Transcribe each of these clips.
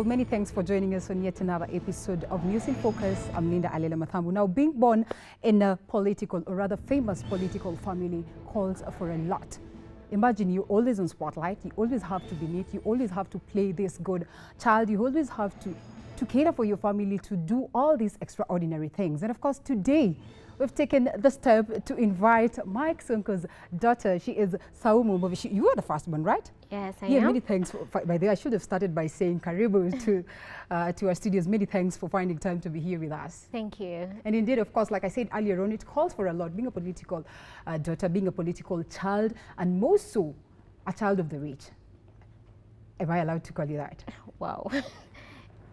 Well, many thanks for joining us on yet another episode of News in Focus. I'm Linda Alela Mathambu. Now, being born in a political, or rather famous political family calls for a lot. Imagine you're always on spotlight, you always have to be neat, you always have to play this good child, you always have to, to cater for your family, to do all these extraordinary things. And of course, today, we've taken the step to invite Mike Sonko's daughter. She is Saumu Mbuvi. You are the first one, right? Yes, I yeah, am. many thanks. For, by the way, I should have started by saying Karibu to, uh, to our studios. Many thanks for finding time to be here with us. Thank you. And indeed, of course, like I said earlier on, it calls for a lot. Being a political uh, daughter, being a political child, and most so, a child of the rich. Am I allowed to call you that? Wow.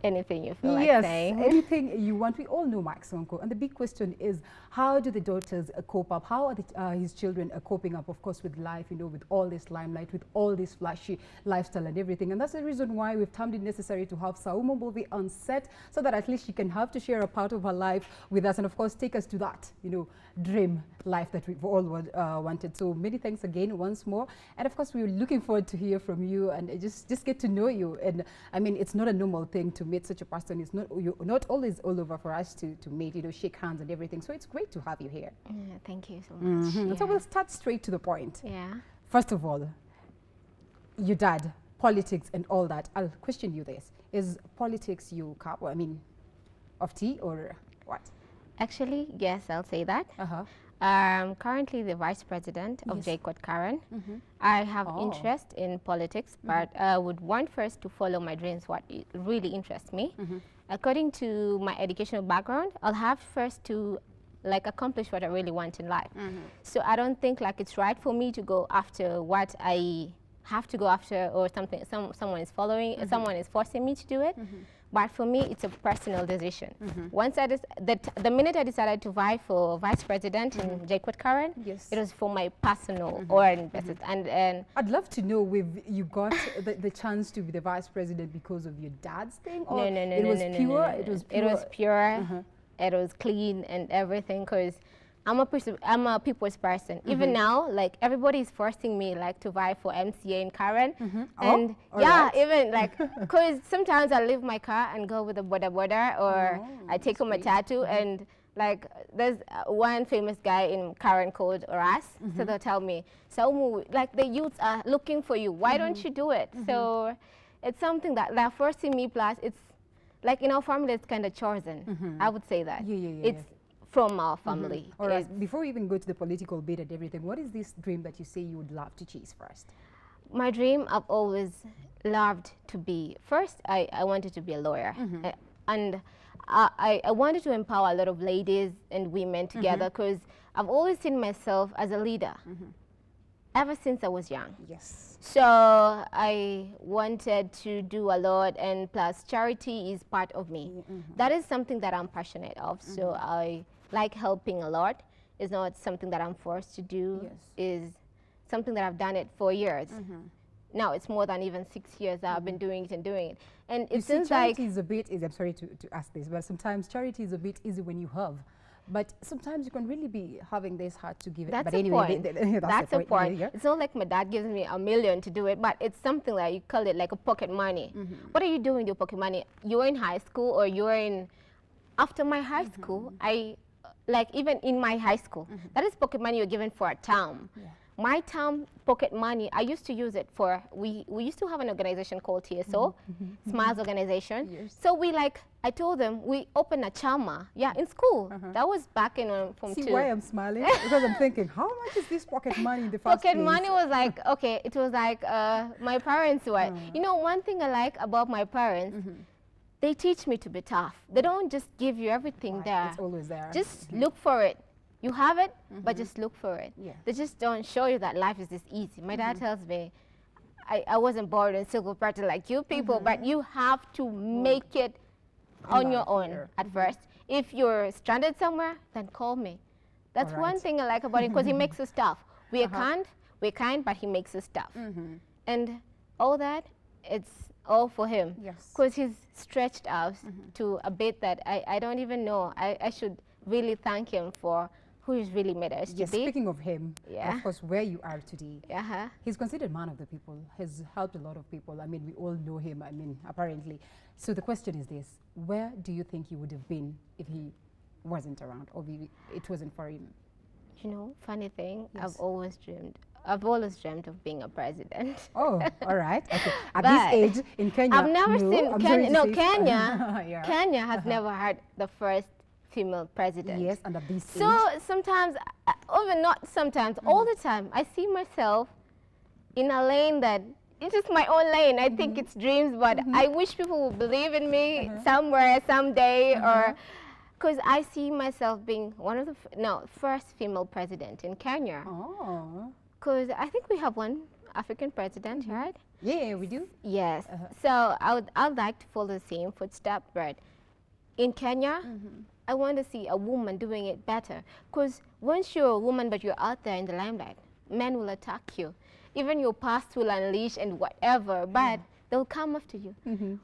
Anything you feel yes, like saying. anything you want. We all know Mike Sonko. And the big question is, how do the daughters uh, cope up? How are the, uh, his children uh, coping up, of course, with life, you know, with all this limelight, with all this flashy lifestyle and everything. And that's the reason why we've termed it necessary to have Mbuvi on set so that at least she can have to share a part of her life with us and, of course, take us to that, you know, dream life that we've all uh, wanted. So many thanks again once more. And of course, we're looking forward to hear from you and just, just get to know you. And I mean, it's not a normal thing to meet such a person. It's not, you not always all over for us to, to meet, you know, shake hands and everything. So it's great to have you here. Yeah, thank you so much. Mhm. Yeah. So we'll start straight to the point. yeah. First of all, your dad, politics and all that. I'll question you this. Is politics you cup, I mean, of tea or what? Actually, yes, I'll say that. Uh-huh. I'm currently the vice president of Yes. JKUAT Karen. Mhm. I have Oh. interest in politics, mm-hmm. but I would want first to follow my dreams, what really interests me. Mhm. According to my educational background, I'll have first to like accomplish what I really want in life. Mm-hmm. So I don't think like it's right for me to go after what I have to go after or something some someone is following mm-hmm. someone is forcing me to do it. But for me, it's a personal decision. Mm-hmm. Once I the, the minute I decided to vie for vice president in mm-hmm. JKUAT Karen, Yes. it was for my personal mm-hmm. or investors. And, and I'd love to know if you got the, the chance to be the vice president because of your dad's thing, or no, no, no, it no, was pure. It was pure. It was pure. Uh-huh. It was clean and everything. Cause I'm a person. I'm a people's person. Mm-hmm. Even now, like everybody is forcing me like to vie for MCA in Karen. Oh, And yeah, right. even like, cause sometimes I leave my car and go with a boda boda, or Oh, I take home a tattoo Mm-hmm. and. Like there's uh, one famous guy in Karen called Oras, Mm-hmm. so they'll tell me, Saumu, like the youths are looking for you. Why Mm-hmm. don't you do it? So it's something that they're forcing me. Plus, it's like in our family, it's kind of chosen. I would say that. Yeah, yeah, yeah, It's from our mm-hmm. family. All right. Before we even go to the political bit and everything, what is this dream that you say you would love to chase first? my dream I've always loved to be first I, I wanted to be a lawyer. Uh, and I, I, I wanted to empower a lot of ladies and women mm-hmm. together because I've always seen myself as a leader ever since I was young. Yes. so I wanted to do a lot and plus charity is part of me. That is something that I'm passionate of. So I like helping a lot it's not something that I'm forced to do Yes. is something that I've done it for years now it's more than even six years that I've been doing it and doing it and You it see, seems like charity is a bit easy. I'm sorry to, to ask this, but sometimes charity is a bit easy when you have. But sometimes you can really be having this hard to give it. that's but anyway, point. th- th- that's the the point. Yeah, yeah. It's not like my dad gives me a million to do it, but it's something that you call it like a pocket money. Mm-hmm. What are you doing with your pocket money? You're in high school or you're in. After my high Mm-hmm. school, I like even in my high school, that is pocket money you're given for a term. Yeah. My term pocket money, I used to use it for. We we used to have an organization called TSO, Smiles Organization. Mm-hmm. Yes. So we like I told them we opened a chama, yeah, in school. That was back in um, from. See two. why I'm smiling? because I'm thinking, how much is this pocket money in the first Pocket place? money was like okay. It was like uh, my parents were. You know, one thing I like about my parents, they teach me to be tough. They don't just give you everything Right, there. It's always there. Just mm-hmm. look for it. You have it, but mm-hmm. just look for it. Yeah. They just don't show you that life is this easy. My dad mm-hmm. tells me, I, I wasn't born in silver party like you people, but you have to make it on your own here. at first. If you're stranded somewhere, then call me. That's one thing I like about him because he makes us tough. We are uh-huh. kind, we're kind, but he makes us tough. And all that, it's all for him. Yes. Because he's stretched us to a bit that I, I don't even know. I, I should really thank him for who he's really made us yes, to be. speaking of him, Yeah. of course, where you are today, Uh-huh. he's considered man of the people. Has helped a lot of people. I mean, we all know him. I mean, apparently. So the question is this: Where do you think he would have been if he wasn't around, or if it wasn't for him? You know, funny thing, Yes. I've always dreamed. I've always dreamt of being a president. Oh, all right. Okay. At this age in Kenya, I've never no, seen Kenya. No, Kenya. Yeah. Kenya has uh-huh. never had the first female president. Yes, and at this So age. sometimes, uh, oh, even not sometimes, all the time, I see myself in a lane that it's just my own lane. I think mm-hmm. it's dreams, but mm-hmm. I wish people would believe in me uh-huh. somewhere, someday, mm-hmm. or because I see myself being one of the f- no first female president in Kenya. Oh, Because I think we have one African president, right? yeah, we do. Yes. Uh-huh. So I would I'd like to follow the same footstep, but in Kenya, Mm-hmm. I want to see a woman doing it better. Because once you're a woman, but you're out there in the limelight, men will attack you. Even your past will unleash and whatever, but they'll come after you. Mm-hmm.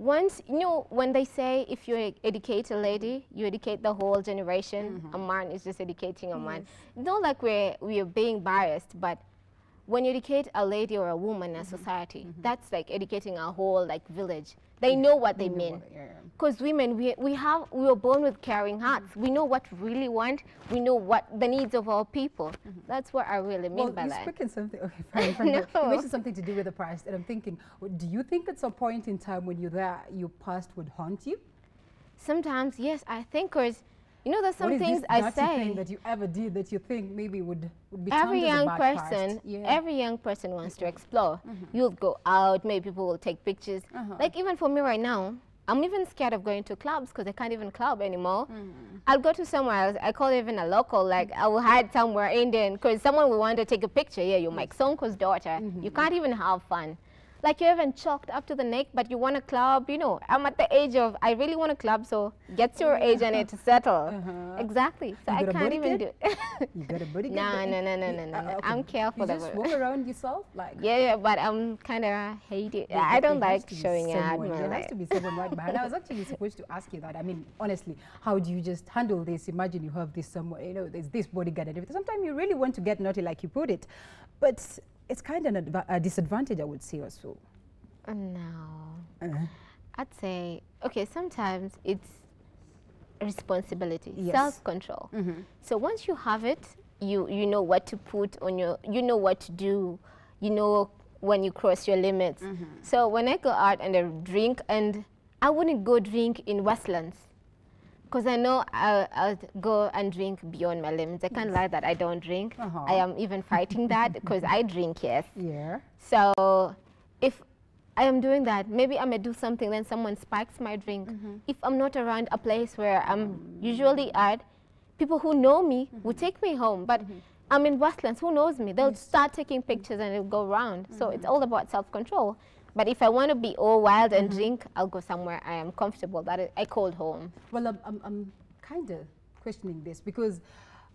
Once, you know, when they say if you educate a lady, you educate the whole generation, Mm-hmm. a man is just educating a man. Not like we're, we're being biased, but when you educate a lady or a woman in Mm-hmm. a society, that's like educating a whole like village. They know what they mean. Yeah. Because women, we, we have we were born with caring hearts. We know what we really want. We know what the needs of our people. That's what I really mean Well, by you that. spoke in something. Okay, fine, fine. You No. mentioned something to do with the past, and I'm thinking, do you think at some point in time when you're there, your past would haunt you? Sometimes, yes, I think, because you know, there's some things I say. thing that you ever did that you think maybe would would be every termed as a young person. Yeah. every young person wants to explore. You'll go out, maybe people will take pictures. Uh-huh. Like even for me right now, I'm even scared of going to clubs because I can't even club anymore. Mm-hmm. I'll go to somewhere else. I call even a local. Like I will hide somewhere Indian because someone will want to take a picture. Yeah, you're Mike Sonko's daughter. Mm-hmm. You can't even have fun. Like you're even chalked up to the neck, but you want to club. You know, I'm at the age of I really want to club, so get to your age and it to settle. Uh-huh. Exactly. So I can't even do it. You got a body No, no, no, no, no, no, uh, okay. I'm careful You just it. walk around yourself like. Yeah, yeah, but I'm kind of hate it. I don't like showing out my has to be someone right behind. I was actually supposed to ask you that. I mean, honestly, how do you just handle this? Imagine you have this somewhere, you know, there's this bodyguard and everything. Sometimes you really want to get naughty, like you put it, but it's kind of an a disadvantage, I would say, also. Uh, No, Uh, I'd say okay. Sometimes it's responsibility, Yes. self-control. mhm. So once you have it, you you know what to put on your, you know what to do, you know when you cross your limits. Mm-hmm. So when I go out and I drink, and I wouldn't go drink in Westlands. Because I know I'll, I'll go and drink beyond my limits. I can't lie that I don't drink. Uh-huh. I am even fighting that because I drink, yes. Yeah. So if I am doing that, maybe I may do something, then someone spikes my drink. Mm-hmm. If I'm not around a place where I'm mm. usually at, people who know me will mm-hmm. take me home. But mm-hmm. I'm in Westlands, who knows me? They'll start taking pictures and it'll go around. So it's all about self-control. But if I want to be all wild and drink, I'll go somewhere I am comfortable. That I- I called home. Well, I'm, I'm, I'm kind of questioning this because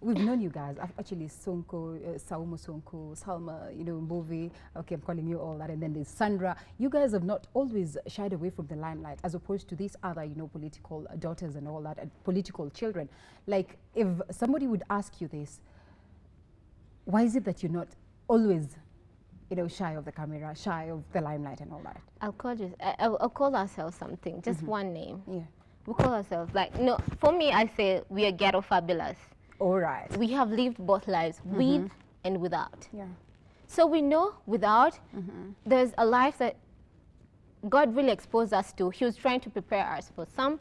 we've known you guys. I've actually Sonko, uh, Saumu Sonko, Salma, you know, Mbuvi. Okay, I'm calling you all that. And then there's Sandra. You guys have not always shied away from the limelight as opposed to these other, you know, political uh, daughters and all that, and political children. Like, if somebody would ask you this, why is it that you're not always, you know, shy of the camera, shy of the limelight and all that? I'll call. I, I'll, I'll call ourselves something, just mm-hmm. one name. Yeah. We call ourselves like no. For me, I say we are ghetto fabulous. All right. we have lived both lives mm-hmm. with and without. Yeah. So we know without, mm-hmm. there's a life that God really exposed us to. He was trying to prepare us for some,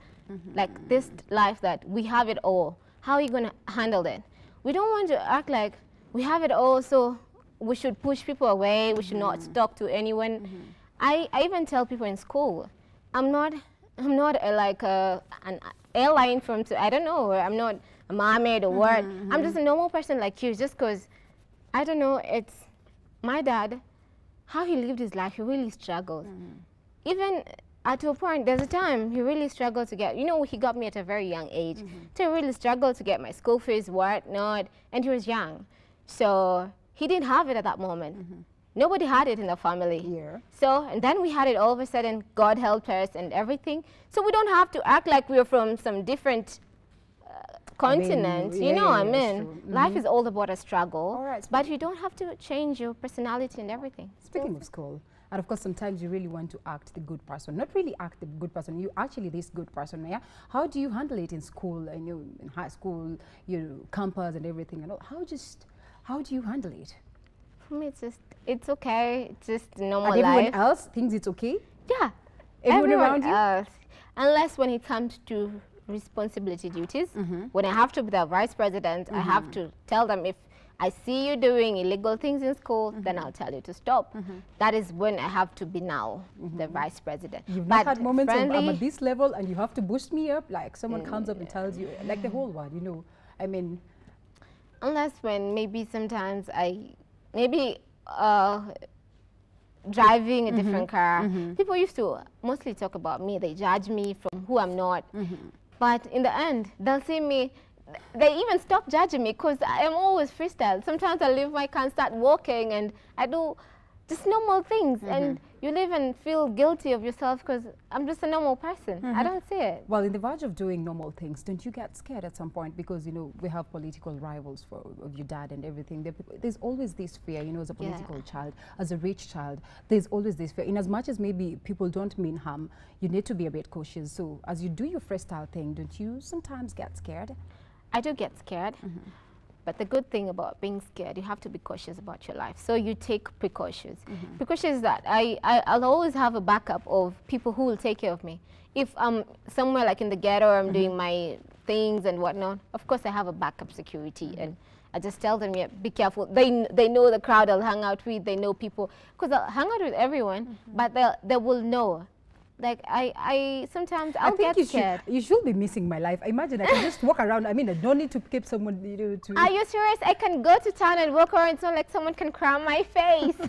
like this life that we have it all. How are you going to handle it? We don't want to act like we have it all, so we should push people away. We should not mm-hmm. talk to anyone. Mm-hmm. I, I even tell people in school, I'm not, I'm not a, like a, an airline from, I don't know, or I'm not a mermaid or mm-hmm, what. I'm just a normal person like you, just because I don't know, it's my dad, how he lived his life, he really struggled. Even at a point, there's a time he really struggled to get, you know, he got me at a very young age. So he really struggled to get my school fees, whatnot, and he was young. So he didn't have it at that moment. Nobody had it in the family. Yeah. So, and then we had it all of a sudden, God helped us and everything. So we don't have to act like we're from some different uh, continent. mean, you know, yeah, I mean, that's true. life is all about a struggle. All right, but you don't have to change your personality and everything. Speaking of school, and of course, sometimes you really want to act the good person. Not really act the good person. You actually this good person. Yeah. How do you handle it in school? And you in high school, your campus and everything. And all. How just how do you handle it? For me, it's just it's okay. It's just normal and everyone life. else thinks it's okay. Yeah. Everyone around you? else. Unless when it comes to responsibility duties, Mm-hmm. when I have to be the vice president, I have to tell them if I see you doing illegal things in school, then Mm-hmm. I'll tell you to stop. That is when I have to be now the vice president. Mm-hmm. You've but not had moments of I'm at this level and you have to boost me up. Like someone comes up and tells you, like the whole world. You know. I mean, unless when maybe sometimes I maybe uh, driving a Mm-hmm. different car. People used to mostly talk about me. They judge me from who I'm not. Mm-hmm. But in the end, they'll see me. They even stop judging me because I'm always freestyle. Sometimes I leave my car and start walking, and I do just normal things. Mm-hmm. And you live and feel guilty of yourself because I'm just a normal person. Mm-hmm. I don't see it. well, in the verge of doing normal things, don't you get scared at some point because you know we have political rivals for of your dad and everything. There's always this fear, you know, as a Yeah. political child, as a rich child. There's always this fear. In as much as maybe people don't mean harm, you need to be a bit cautious. So as you do your freestyle thing, don't you sometimes get scared? I do get scared. But the good thing about being scared, you have to be cautious about your life. So you take precautions. Mm-hmm. Precautions that I, I, I'll always have a backup of people who will take care of me. If I'm somewhere like in the ghetto, I'm doing mm-hmm. my things and whatnot, of course I have a backup security. Mm-hmm. And I just tell them, yeah, be careful. They, they know the crowd I'll hang out with, they know people. Because I'll hang out with everyone, but they'll, they will know. Like I, I sometimes I'll I think get you scared. should, you should be missing my life. I imagine I can just walk around. I mean, I don't need to keep someone you know, to. Are you serious? I can go to town and walk around so like someone can cram my face.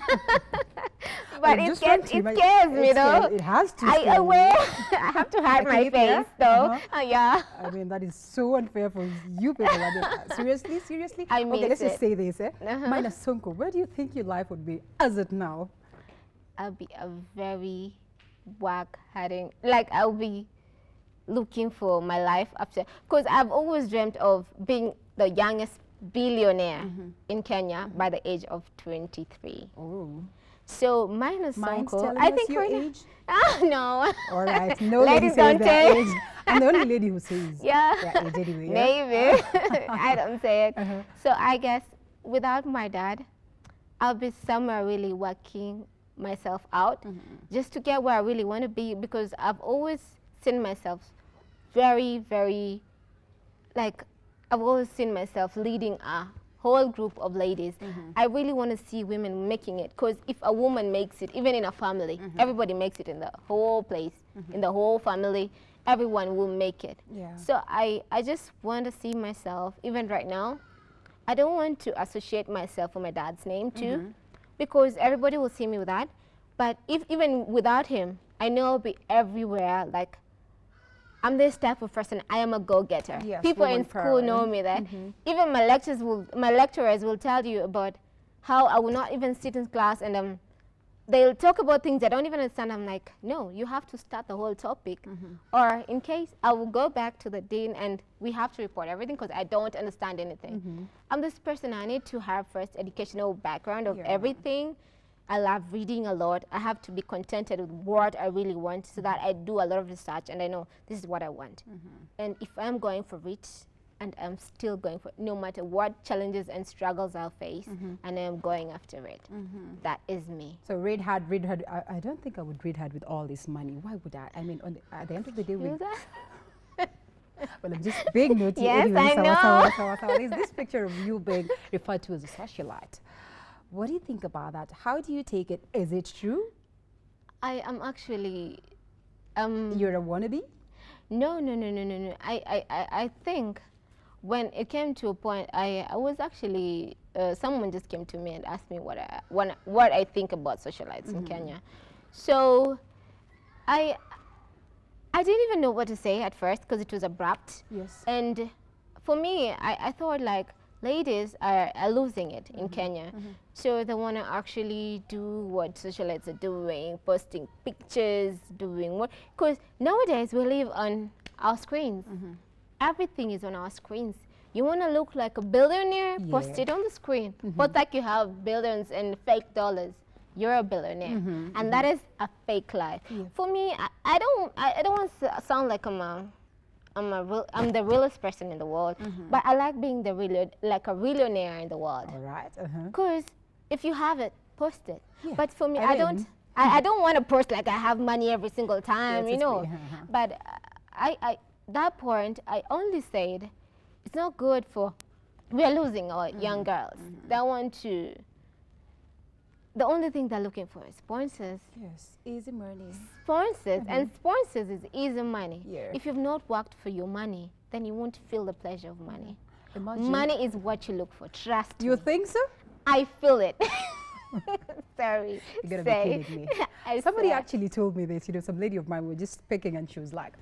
but it, gets, it scares me it's though. It has to. I you. aware. I have to hide my yeah. face though. Uh-huh. Uh, yeah. I mean, that is so unfair for you people. I mean, uh, seriously, seriously. I okay, let's just say this. Eh? Uh-huh. Minus Sonko, where do you think your life would be as it now? I'll be a very whack heading. Like I'll be looking for my life after. Because I've always dreamt of being the youngest billionaire Mm-hmm. in Kenya by the age of 23. Oh, So minus mind Sonko, telling I think your right age? Ah, no. All right, no lady Ladies says don't say. age. I'm the only lady who says Yeah. their age anyway. yeah? Maybe. I don't say it. Uh-huh. So I guess without my dad, I'll be somewhere really working myself out Mm-hmm. just to get where I really want to be because I've always seen myself very, very, like, I've always seen myself leading a whole group of ladies. Mm-hmm. I really want to see women making it because if a woman makes it, even in a family, Mm-hmm. everybody makes it in the whole place, in the whole family, everyone will make it. Yeah. So I, I just want to see myself, even right now, I don't want to associate myself with my dad's name too, Mm-hmm. Because everybody will see me with that. But if even without him, I know I'll be everywhere. Like I'm this type of person. I am a go-getter. Yes, People in school know me that. Even my lectures will, my lecturers will tell you about how I will not even sit in class and um, they'll talk about things I don't even understand. I'm like, no, you have to start the whole topic. Mm-hmm. Or in case, I will go back to the dean and we have to report everything because I don't understand anything. Mm-hmm. I'm this person, I need to have first educational background of Yeah. everything. I love reading a lot. I have to be contented with what I really want so that I do a lot of research and I know this is what I want. Mm-hmm. And if I'm going for it, and I'm still going for no matter what challenges and struggles I'll face, and I'm going after it. That is me. So red hat, red hat. I, I don't think I would red hat with all this money. Why would I? I mean, on the, at the end of the day, that? well, I'm just being naughty. Yes, anyway, I know. sawa, sawa, sawa. There's this picture of you being referred to as a socialite. What do you think about that? How do you take it? Is it true? I am actually. Um, You're a wannabe? No, no, no, no, no, no. I, I, I, I think when it came to a point, I, I was actually uh, someone just came to me and asked me what I what, what I think about socialites in mm-hmm. Kenya. So, I I didn't even know what to say at first because it was abrupt. Yes. And for me, I, I thought like ladies are, are losing it in mm-hmm. Kenya. Mm-hmm. So they want to actually do what socialites are doing, posting pictures, doing what. Because nowadays we live on our screens. Everything is on our screens. You want to look like a billionaire, post it on the screen. But like you have billions and fake dollars, you're a billionaire, and that is a fake life. For me, I, I don't, I, I don't want to sound like I'm a, I'm a real, I'm the realest person in the world, but I like being the real, like a millionaire in the world. All right. Uh-huh. Because if you have it, post it. Yeah, But for me, I I, don't. I, I don't want to post like I have money every single time, Yes, you know. uh-huh. But uh, I, I, that point, I only said it's not good for. We are losing our Mm-hmm. young girls. They want to. The only thing they're looking for is sponsors. Yes. Easy money. Sponsors and sponsors is easy money. Mm-hmm. Yeah. If you've not worked for your money, then you won't feel the pleasure of money. Imagine. Money is what you look for. Trust You me. think so? I feel it. Sorry. You're gonna be Say. kidding me. Somebody swear. actually told me this. You know, some lady of mine was just speaking, and she was like,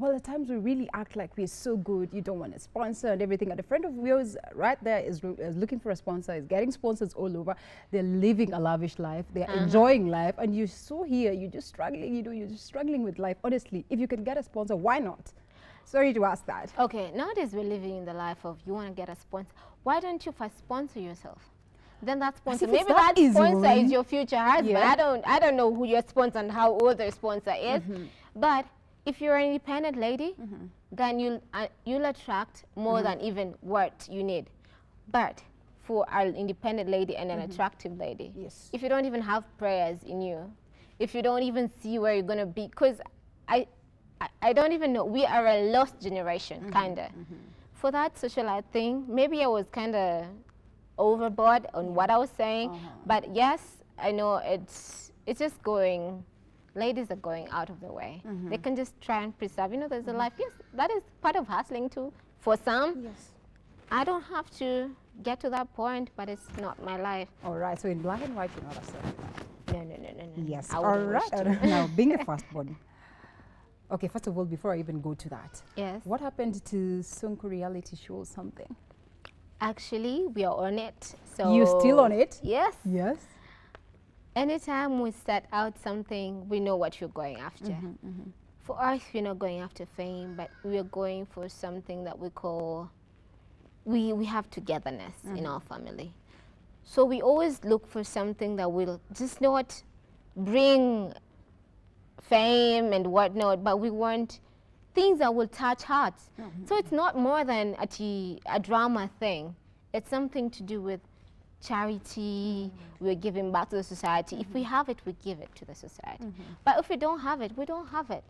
"Well, at times we really act like we're so good. You don't want a sponsor and everything." And a friend of yours, right there, is, is looking for a sponsor. Is getting sponsors all over. They're living a lavish life. They're Uh-huh. enjoying life, and you're so here. You're just struggling. You know, you're just struggling with life. Honestly, if you can get a sponsor, why not? Sorry to ask that. Okay, nowadays we're living in the life of you want to get a sponsor. Why don't you first sponsor yourself? Then that sponsor, maybe that that sponsor Lorraine. is your future husband. Yeah. I don't, I don't know who your sponsor and how old their sponsor is. Mm-hmm. But if you're an independent lady, then you'll, uh, you'll attract more Mm-hmm. than even what you need. But for an independent lady and an Mm-hmm. attractive lady, Yes. if you don't even have prayers in you, if you don't even see where you're gonna be, because I, I, I don't even know. We are a lost generation, Mm-hmm, kinda. For that socialite thing, maybe I was kinda overboard on what I was saying, Uh-huh. but yes, I know it's it's just going. Ladies are going out of the way. Mm-hmm. They can just try and preserve. You know, there's a life. Yes, that is part of hustling too. For some, Yes. I don't have to get to that point, but it's not my life. All right. So in black and white, you're not that. No, no, no, no, no. Yes. All right. to. all right. now, being a firstborn. Okay, first of all, before I even go to that, Yes. what happened to Sonko reality show or something? Actually, we are on it. So You still on it? Yes. Yes. Anytime we set out something, we know what you're going after. Mm-hmm, For us, we're not going after fame, but we're going for something that we call we we have togetherness in Mm-hmm. our family. So we always look for something that will just not bring fame and whatnot, but we want things that will touch hearts. Mm-hmm. So it's not more than a drama thing. It's something to do with charity. Mm-hmm. We're giving back to the society. If we mm-hmm. have it, we give it to the society. Mm-hmm. But if we don't have it, we don't have it.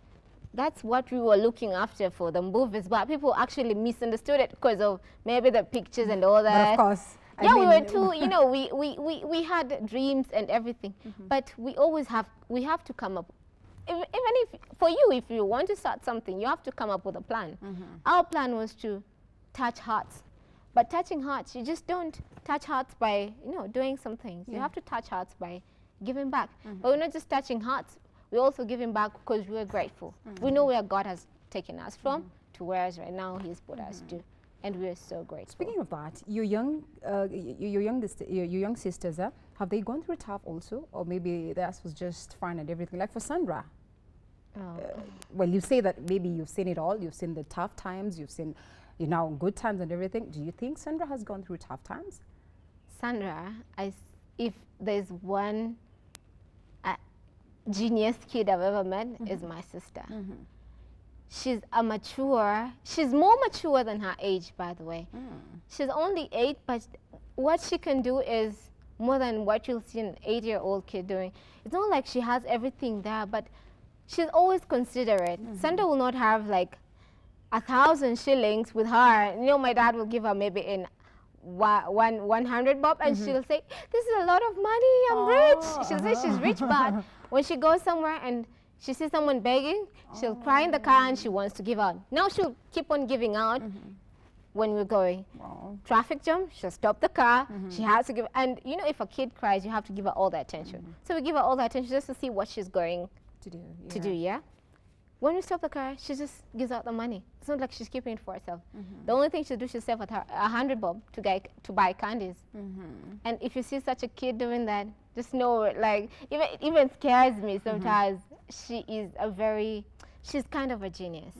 That's what we were looking after for the movies, but people actually misunderstood it because of maybe the pictures and all that. But of course. I yeah, we were too, you know, we, we, we, we had dreams and everything, but we always have, we have to come up, if, even if, for you, if you want to start something, you have to come up with a plan. Our plan was to touch hearts, but touching hearts, you just don't touch hearts by, you know, doing some things. You have to touch hearts by giving back. But we're not just touching hearts, we're also giving back because we're grateful. We know where God has taken us from to where right now He's put us to, and we're so grateful. Speaking of that, your young, uh, your youngest, your, your young sisters, uh, have they gone through a tough also, or maybe theirs was just fine and everything? Like for Sandra, Oh. uh, well, you say that maybe you've seen it all. You've seen the tough times. You've seen, you know, good times and everything. Do you think Sandra has gone through tough times? Sandra, I s if there's one uh, genius kid I've ever met, mm-hmm. is my sister. Mm-hmm. She's a mature. She's more mature than her age, by the way. Mm. She's only eight, but what she can do is more than what you'll see an eight-year-old kid doing. It's not like she has everything there, but she's always considerate. Mm-hmm. Sandra will not have like a thousand shillings with her. You know, my dad will give her maybe in one one hundred bob, and mm-hmm. she'll say, "This is a lot of money. I'm rich." Oh. She'll say she's rich, but when she goes somewhere and she sees someone begging, she'll cry in the oh. car and she wants to give out. Now she'll keep on giving out mm-hmm. when we're going. Wow. Traffic jam, she'll stop the car. Mm-hmm. She has to give, and you know, if a kid cries, you have to give her all the attention. So we give her all the attention just to see what she's going To do. to do, yeah? When we stop the car, she just gives out the money. It's not like she's keeping it for herself. The only thing she'll do, she'll save her a hundred bob to, get, to buy candies. And if you see such a kid doing that, just know, like, even it even scares me sometimes. She is a very, she's kind of a genius.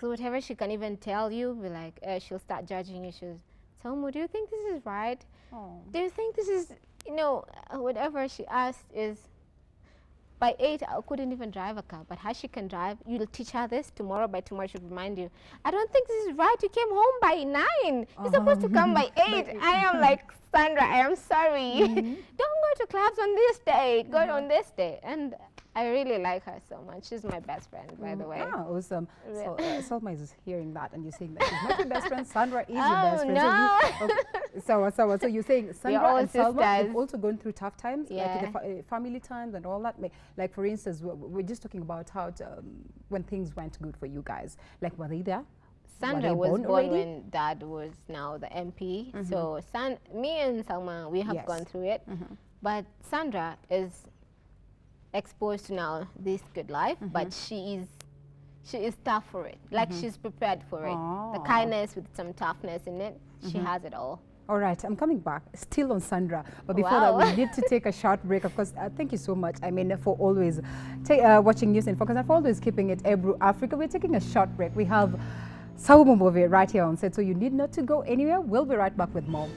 So whatever she can even tell you, be like, uh, she'll start judging you. She'll tell me, do you think this is right? Oh. Do you think this is, you know, uh, whatever she asked is, by eight, I couldn't even drive a car, but how she can drive, you'll teach her this tomorrow. By tomorrow, she'll remind you. I don't think this is right. You came home by 9 You're supposed to come uh-huh. by eight. I am like Sandra. I am sorry. Mm-hmm. don't go to clubs on this day. Go uh-huh. on this day. And I really like her so much. She's my best friend, by the way. Ah, awesome. Yeah. So, uh, Salma is hearing that and you're saying that she's not your best friend, Sandra is your Oh, best friend. no. So, you, okay. so, so, so you're saying Sandra and Salma, you've also gone through tough times, like the fa uh, family times and all that. Like, like for instance, we're, we're just talking about how to, um, when things went good for you guys. Like, were they there? Sandra was born born when dad was now the MP. So San, me and Salma, we have Yes. gone through it. But Sandra is exposed to now this good life, but she is she is tough for it. Like she's prepared for it. The kindness with some toughness in it, she has it all. All right, I'm coming back, still on Sandra. But before that, we need to take a short break. Of course, uh, thank you so much. I mean, for always uh, watching News in Focus and for always keeping it Ebru Africa. We're taking a short break. We have Saumu Mbuvi right here on set, so you need not to go anywhere. We'll be right back with more.